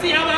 自己要不要